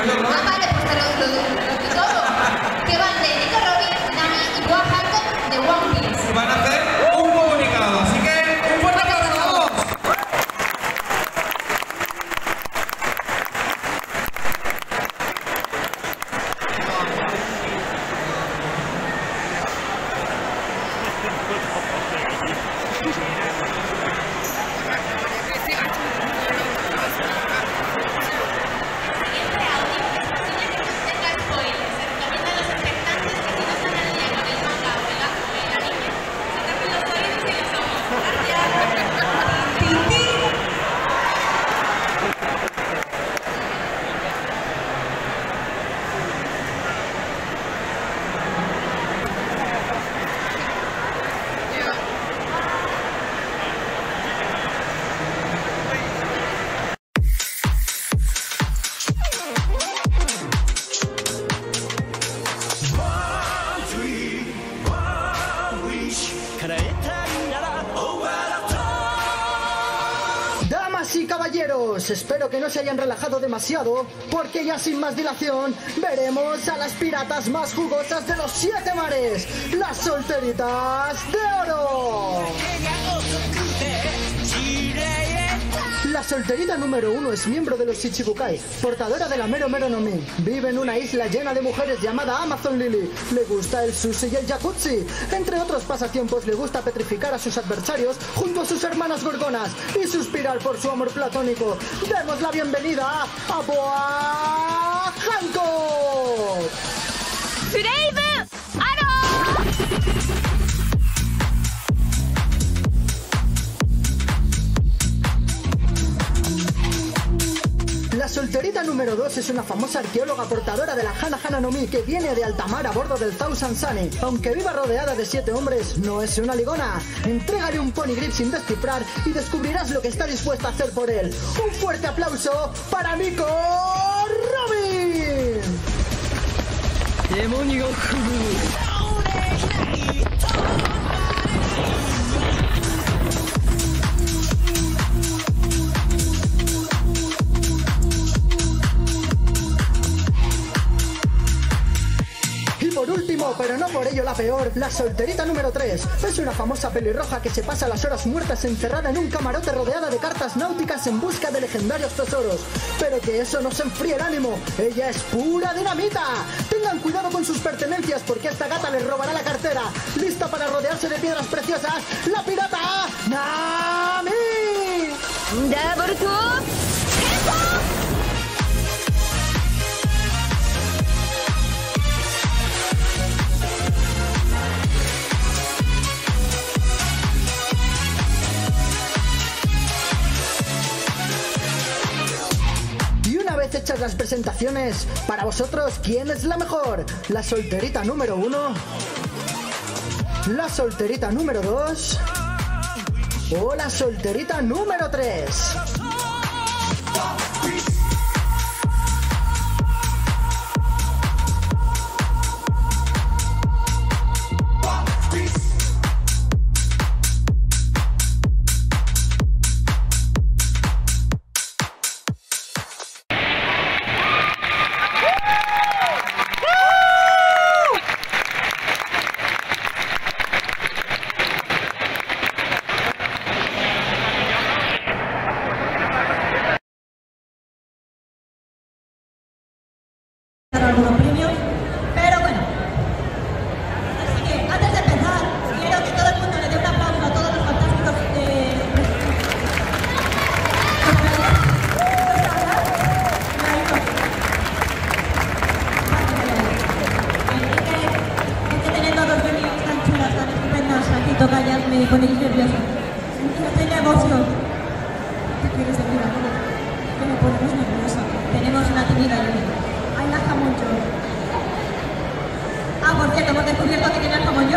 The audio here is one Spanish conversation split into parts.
Ah, vale, pues te lo, lo, caballeros, espero que no se hayan relajado demasiado, porque ya sin más dilación veremos a las piratas más jugosas de los siete mares, las solteritas de oro. Solterita número uno es miembro de los Shichibukai, portadora de la Mero Mero no Mi. Vive en una isla llena de mujeres llamada Amazon Lily. Le gusta el sushi y el jacuzzi. Entre otros pasatiempos le gusta petrificar a sus adversarios junto a sus hermanas gorgonas y suspirar por su amor platónico. Demos la bienvenida a Boa Hancock. ブレ La solterita número 2 es una famosa arqueóloga portadora de la Hana Hana no Mi que viene de alta mar a bordo del Thousand Sunny. Aunque viva rodeada de siete hombres, no es una ligona. Entrégale un pony grip sin descifrar y descubrirás lo que está dispuesta a hacer por él. Un fuerte aplauso para Nico Robin. Pero no por ello la peor, la solterita número 3. Es una famosa pelirroja que se pasa las horas muertas encerrada en un camarote rodeada de cartas náuticas en busca de legendarios tesoros. Pero que eso no se enfríe el ánimo, ella es pura dinamita. Tengan cuidado con sus pertenencias porque esta gata les robará la cartera. Lista para rodearse de piedras preciosas, la pirata Nami. Vez hechas las presentaciones, para vosotros, ¿quién es la mejor? ¿La solterita número uno? ¿La solterita número dos? ¿O la solterita número tres? Algunos premios, pero bueno. Así que antes de empezar, quiero que todo el mundo le dé un aplauso a todos los fantásticos. Eh, Es que teniendo dos vídeos tan chulas, tan estupendas, aquí tocallas, me ponéis nerviosa. Estoy negocio. ¿Qué quieres decir, amor? Que me nerviosa. Tenemos una timida. Ah, por cierto, hemos descubierto que tiene el jamón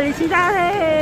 Để chị.